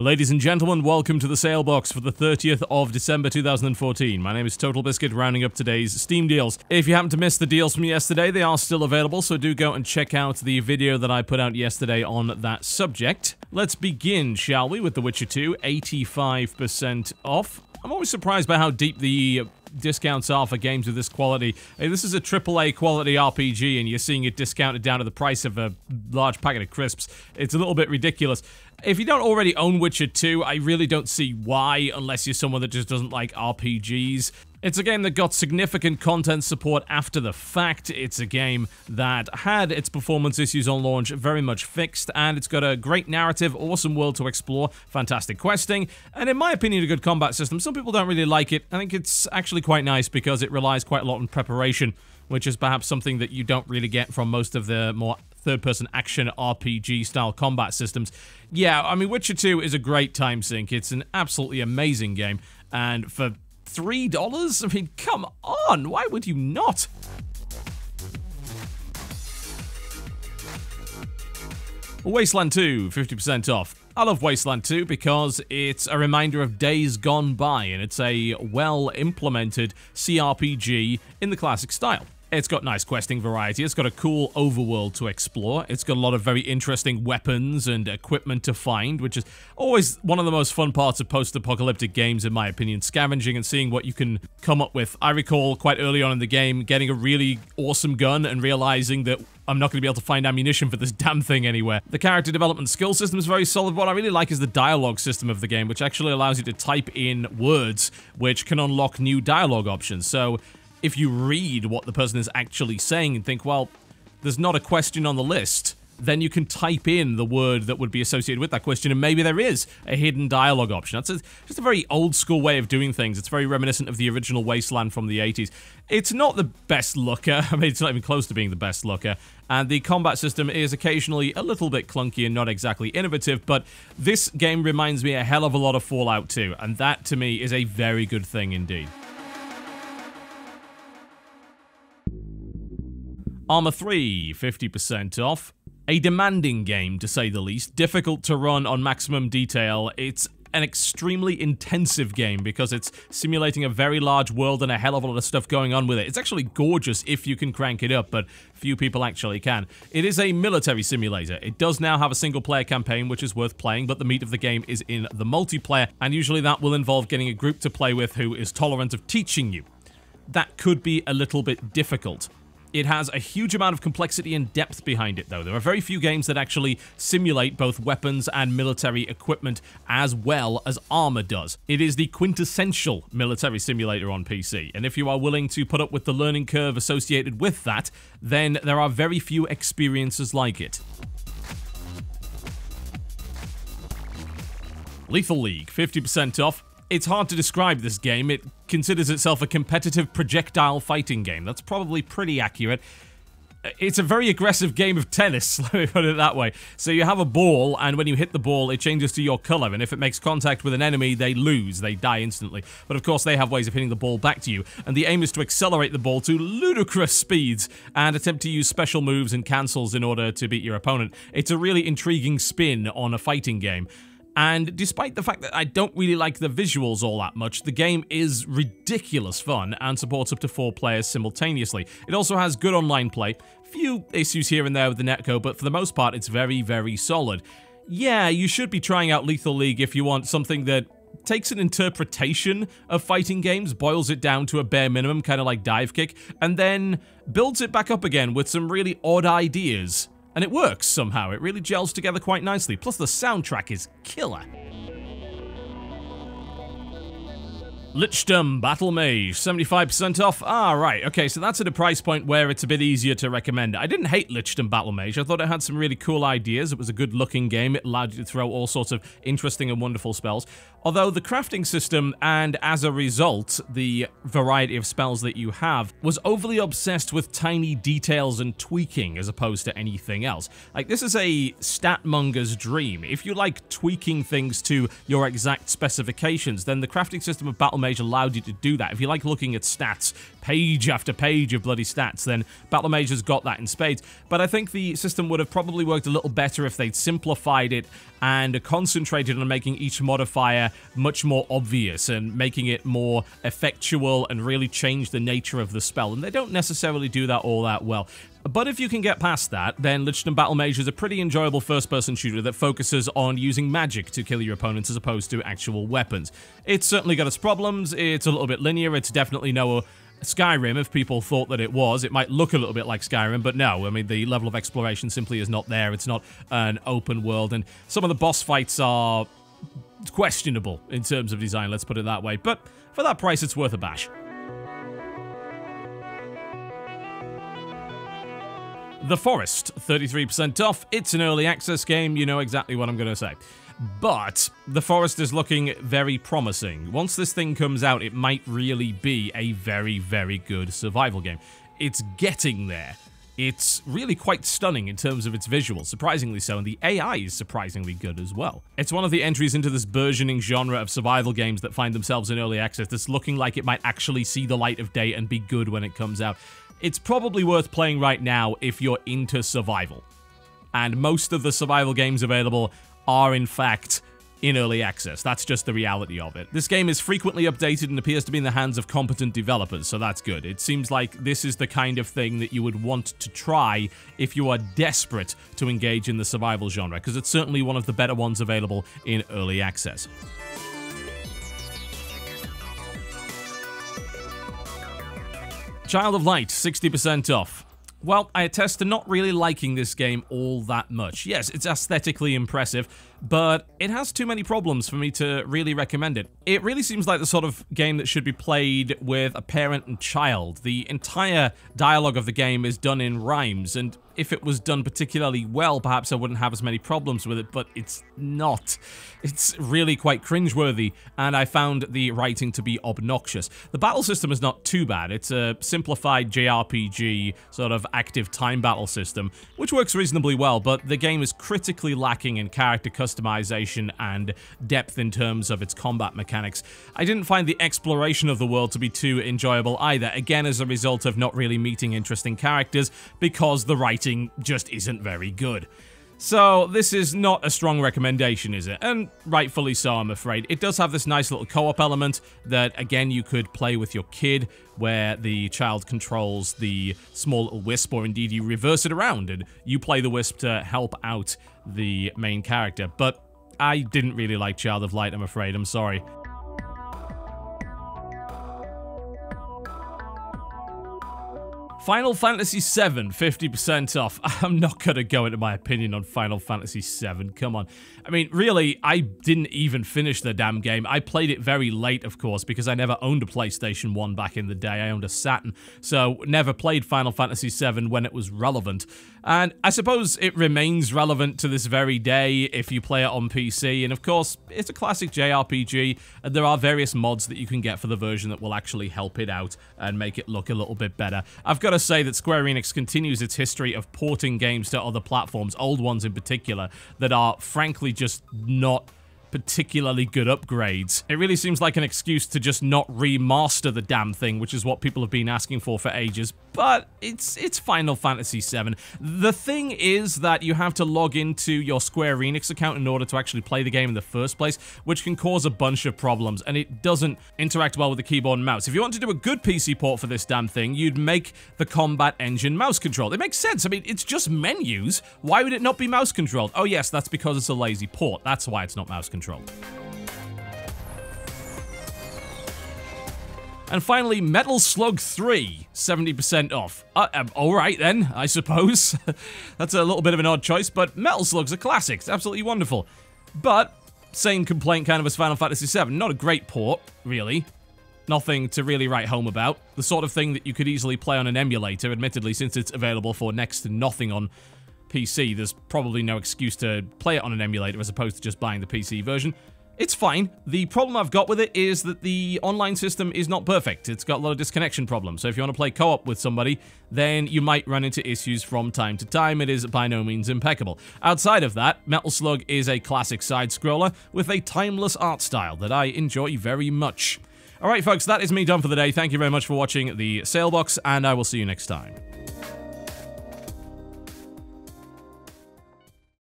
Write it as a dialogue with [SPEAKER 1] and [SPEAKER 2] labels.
[SPEAKER 1] Ladies and gentlemen, welcome to the sale box for the 30th of December 2014. My name is Total Biscuit, rounding up today's Steam deals. If you happen to miss the deals from yesterday, they are still available, so do go and check out the video that I put out yesterday on that subject. Let's begin, shall we, with The Witcher 2, 85% off. I'm always surprised by how deep the discounts are for games of this quality. This is a AAA quality RPG and you're seeing it discounted down to the price of a large packet of crisps. It's a little bit ridiculous. If you don't already own Witcher 2, I really don't see why, unless you're someone that just doesn't like RPGs. It's a game that got significant content support after the fact. It's a game that had its performance issues on launch very much fixed, and it's got a great narrative, awesome world to explore, fantastic questing, and in my opinion, a good combat system. Some people don't really like it. I think it's actually quite nice because it relies quite a lot on preparation, which is perhaps something that you don't really get from most of the more third-person action RPG-style combat systems. Yeah, I mean, Witcher 2 is a great time sink. It's an absolutely amazing game, and for $3? I mean, come on, why would you not? Wasteland 2, 50% off. I love Wasteland 2 because it's a reminder of days gone by and it's a well implemented CRPG in the classic style. It's got nice questing variety, it's got a cool overworld to explore, it's got a lot of very interesting weapons and equipment to find, which is always one of the most fun parts of post-apocalyptic games in my opinion, scavenging and seeing what you can come up with. I recall quite early on in the game getting a really awesome gun and realizing that I'm not going to be able to find ammunition for this damn thing anywhere. The character development skill system is very solid. What I really like is the dialogue system of the game, which actually allows you to type in words, which can unlock new dialogue options. So if you read what the person is actually saying and think, well, there's not a question on the list, then you can type in the word that would be associated with that question, and maybe there is a hidden dialogue option. That's a, just a very old school way of doing things. It's very reminiscent of the original Wasteland from the 80s. It's not the best looker. I mean, it's not even close to being the best looker. And the combat system is occasionally a little bit clunky and not exactly innovative, but this game reminds me a hell of a lot of Fallout 2, and that to me is a very good thing indeed. Arma 3, 50% off. A demanding game, to say the least. Difficult to run on maximum detail. It's an extremely intensive game because it's simulating a very large world and a hell of a lot of stuff going on with it. It's actually gorgeous if you can crank it up, but few people actually can. It is a military simulator. It does now have a single player campaign, which is worth playing, but the meat of the game is in the multiplayer, and usually that will involve getting a group to play with who is tolerant of teaching you. That could be a little bit difficult. It has a huge amount of complexity and depth behind it, though. There are very few games that actually simulate both weapons and military equipment as well as Arma does. It is the quintessential military simulator on PC, and if you are willing to put up with the learning curve associated with that, then there are very few experiences like it. Lethal League, 50% off. It's hard to describe this game. It considers itself a competitive projectile fighting game. That's probably pretty accurate. It's a very aggressive game of tennis, let me put it that way. So you have a ball, and when you hit the ball, it changes to your color, and if it makes contact with an enemy, they lose, they die instantly. But of course, they have ways of hitting the ball back to you, and the aim is to accelerate the ball to ludicrous speeds and attempt to use special moves and cancels in order to beat your opponent. It's a really intriguing spin on a fighting game. And despite the fact that I don't really like the visuals all that much, the game is ridiculous fun and supports up to four players simultaneously. It also has good online play, few issues here and there with the netcode, but for the most part it's very, very solid. Yeah, you should be trying out Lethal League if you want something that takes an interpretation of fighting games, boils it down to a bare minimum, kind of like Divekick, and then builds it back up again with some really odd ideas. And it works somehow, it really gels together quite nicely, plus the soundtrack is killer. Lichdom Battlemage, 75% off. Ah, right. Okay, so that's at a price point where it's a bit easier to recommend. I didn't hate Lichdom Battlemage. I thought it had some really cool ideas. It was a good looking game. It allowed you to throw all sorts of interesting and wonderful spells. Although the crafting system and as a result, the variety of spells that you have was overly obsessed with tiny details and tweaking as opposed to anything else. Like, this is a statmonger's dream. If you like tweaking things to your exact specifications, then the crafting system of Battlemage allowed you to do that. If you like looking at stats, page after page of bloody stats, then Battlemage has got that in spades. But I think the system would have probably worked a little better if they'd simplified it and concentrated on making each modifier much more obvious and making it more effectual and really change the nature of the spell. And they don't necessarily do that all that well. But if you can get past that, then Lichdom Battlemage is a pretty enjoyable first-person shooter that focuses on using magic to kill your opponents as opposed to actual weapons. It's certainly got its problems, it's a little bit linear, it's definitely no Skyrim, if people thought that it was. It might look a little bit like Skyrim, but no. I mean, the level of exploration simply is not there. It's not an open world, and some of the boss fights are questionable in terms of design, let's put it that way. But for that price, it's worth a bash. The Forest, 33% off. It's an early access game, you know exactly what I'm going to say. But the forest is looking very promising. Once this thing comes out, it might really be a very, very good survival game. It's getting there. It's really quite stunning in terms of its visuals, surprisingly so, and the AI is surprisingly good as well. It's one of the entries into this burgeoning genre of survival games that find themselves in early access that's looking like it might actually see the light of day and be good when it comes out. It's probably worth playing right now if you're into survival. And most of the survival games available are in fact in early access. That's just the reality of it. This game is frequently updated and appears to be in the hands of competent developers, so that's good. It seems like this is the kind of thing that you would want to try if you are desperate to engage in the survival genre, because it's certainly one of the better ones available in early access. Child of Light, 60% off. Well, I attest to not really liking this game all that much. Yes, it's aesthetically impressive, but it has too many problems for me to really recommend it. It really seems like the sort of game that should be played with a parent and child. The entire dialogue of the game is done in rhymes, and if it was done particularly well, perhaps I wouldn't have as many problems with it, but it's not. It's really quite cringeworthy, and I found the writing to be obnoxious. The battle system is not too bad. It's a simplified JRPG, sort of active time battle system, which works reasonably well, but the game is critically lacking in character customization and depth in terms of its combat mechanics. I didn't find the exploration of the world to be too enjoyable either, again as a result of not really meeting interesting characters, because the writing just isn't very good. So this is not a strong recommendation, is it? And rightfully so, I'm afraid. It does have this nice little co-op element that, again, you could play with your kid, where the child controls the small little wisp, or indeed you reverse it around, and you play the wisp to help out the main character. But I didn't really like Child of Light, I'm afraid. I'm sorry. Final Fantasy VII, 50% off. I'm not going to go into my opinion on Final Fantasy VII. Come on. I mean, really, I didn't even finish the damn game. I played it very late, of course, because I never owned a PlayStation 1 back in the day. I owned a Saturn, so never played Final Fantasy VII when it was relevant. And I suppose it remains relevant to this very day if you play it on PC. And of course, it's a classic JRPG, and there are various mods that you can get for the version that will actually help it out and make it look a little bit better. I've got to say that Square Enix continues its history of porting games to other platforms, old ones in particular, that are frankly just not particularly good upgrades. It really seems like an excuse to just not remaster the damn thing, which is what people have been asking for for ages, but it's it's Final Fantasy VII. The thing is that you have to log into your Square Enix account in order to actually play the game in the first place, which can cause a bunch of problems, and it doesn't interact well with the keyboard and mouse. If you want to do a good PC port for this damn thing, you'd make the combat engine mouse controlled. It makes sense. I mean, it's just menus. Why would it not be mouse controlled? Oh yes, that's because it's a lazy port. That's why it's not mouse controlled control. And finally, Metal Slug 3, 70% off. Uh, um, Alright then, I suppose. That's a little bit of an odd choice, but Metal Slug's a classic. It's absolutely wonderful. But, same complaint kind of as Final Fantasy VII. Not a great port, really. Nothing to really write home about. The sort of thing that you could easily play on an emulator, admittedly, since it's available for next to nothing on PC, there's probably no excuse to play it on an emulator as opposed to just buying the PC version. It's fine. The problem I've got with it is that the online system is not perfect. It's got a lot of disconnection problems. So if you want to play co-op with somebody, then you might run into issues from time to time. It is by no means impeccable. Outside of that, Metal Slug is a classic side-scroller with a timeless art style that I enjoy very much. Alright folks, that is me done for the day. Thank you very much for watching the Sale Box, and I will see you next time.